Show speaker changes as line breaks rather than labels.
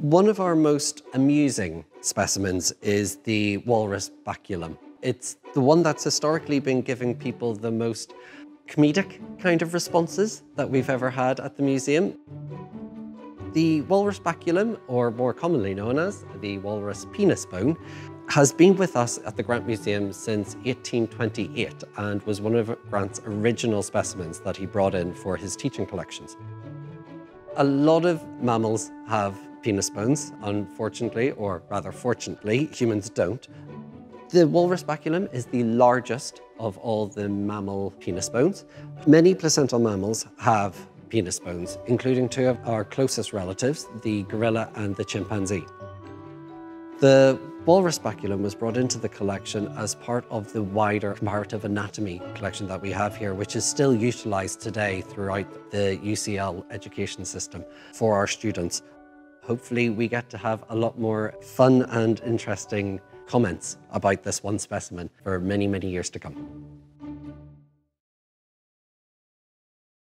One of our most amusing specimens is the walrus baculum. It's the one that's historically been giving people the most comedic kind of responses that we've ever had at the museum. The walrus baculum, or more commonly known as the walrus penis bone, has been with us at the Grant Museum since 1828 and was one of Grant's original specimens that he brought in for his teaching collections. A lot of mammals have penis bones, unfortunately, or rather fortunately, humans don't. The walrus baculum is the largest of all the mammal penis bones. Many placental mammals have penis bones, including two of our closest relatives, the gorilla and the chimpanzee. The walrus baculum was brought into the collection as part of the wider comparative anatomy collection that we have here, which is still utilised today throughout the UCL education system for our students. Hopefully we get to have a lot more fun and interesting comments about this one specimen for many, many years to come.